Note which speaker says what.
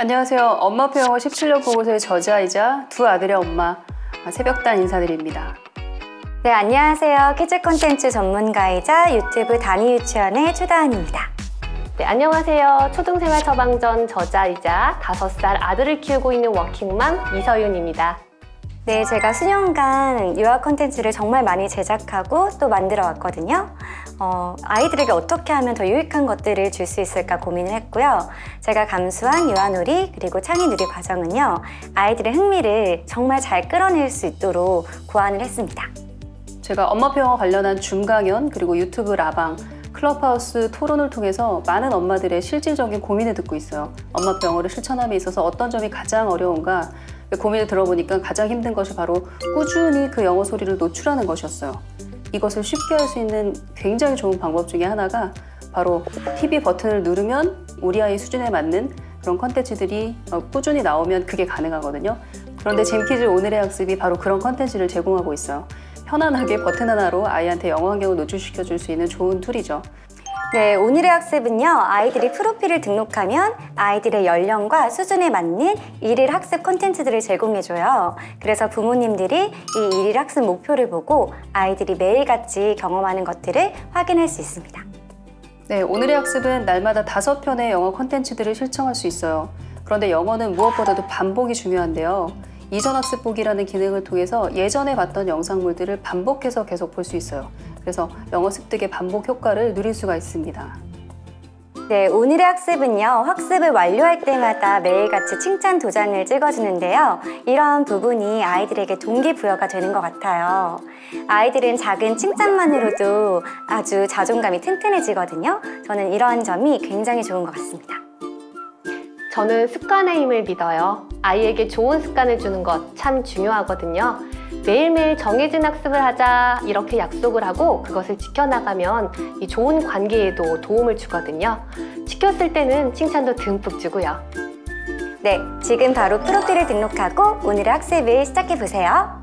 Speaker 1: 안녕하세요. 엄마표 영어 17년 보고서의 저자이자 두 아들의 엄마 새벽달 인사드립니다.
Speaker 2: 네, 안녕하세요. 키즈 콘텐츠 전문가이자 유튜브 다니 유치원의 최다은입니다.
Speaker 3: 네, 안녕하세요. 초등생활 처방전 저자이자 5살 아들을 키우고 있는 워킹맘 이서윤입니다.
Speaker 2: 네, 제가 수년간 유아 콘텐츠를 정말 많이 제작하고 또 만들어 왔거든요. 어, 아이들에게 어떻게 하면 더 유익한 것들을 줄 수 있을까 고민을 했고요. 제가 감수한 유아놀이 그리고 창의놀이 과정은요. 아이들의 흥미를 정말 잘 끌어낼 수 있도록 고안을 했습니다.
Speaker 1: 제가 엄마표 영어 관련한 줌 강연 그리고 유튜브 라방 클럽하우스 토론을 통해서 많은 엄마들의 실질적인 고민을 듣고 있어요. 엄마표 영어를 실천함에 있어서 어떤 점이 가장 어려운가 고민을 들어보니까 가장 힘든 것이 바로 꾸준히 그 영어 소리를 노출하는 것이었어요. 이것을 쉽게 할 수 있는 굉장히 좋은 방법 중에 하나가 바로 TV 버튼을 누르면 우리 아이 수준에 맞는 그런 컨텐츠들이 어, 꾸준히 나오면 그게 가능하거든요. 그런데 ZEM키즈 오늘의 학습이 바로 그런 컨텐츠를 제공하고 있어요. 편안하게 버튼 하나로 아이한테 영어 환경을 노출시켜 줄 수 있는 좋은 tool이죠.
Speaker 2: 네, 오늘의 학습은요. 아이들이 프로필을 등록하면 아이들의 연령과 수준에 맞는 일일 학습 콘텐츠들을 제공해줘요. 그래서 부모님들이 이 일일 학습 목표를 보고 아이들이 매일같이 경험하는 것들을 확인할 수 있습니다.
Speaker 1: 네, 오늘의 학습은 날마다 다섯 편의 영어 콘텐츠들을 실청할 수 있어요. 그런데 영어는 무엇보다도 반복이 중요한데요. 이전 학습 보기라는 기능을 통해서 예전에 봤던 영상물들을 반복해서 계속 볼 수 있어요. 그래서 영어 습득의 반복 효과를 누릴 수가 있습니다.
Speaker 2: 네, 오늘의 학습은요. 학습을 완료할 때마다 매일같이 칭찬 도장을 찍어주는데요. 이런 부분이 아이들에게 동기부여가 되는 것 같아요. 아이들은 작은 칭찬만으로도 아주 자존감이 튼튼해지거든요. 저는 이런 점이 굉장히 좋은 것 같습니다.
Speaker 3: 저는 습관의 힘을 믿어요. 아이에게 좋은 습관을 주는 것 참 중요하거든요. 매일매일 정해진 학습을 하자 이렇게 약속을 하고 그것을 지켜나가면 이 좋은 관계에도 도움을 주거든요. 지켰을 때는 칭찬도 듬뿍 주고요.
Speaker 2: 네, 지금 바로 프로필을 등록하고 오늘의 학습을 시작해 보세요.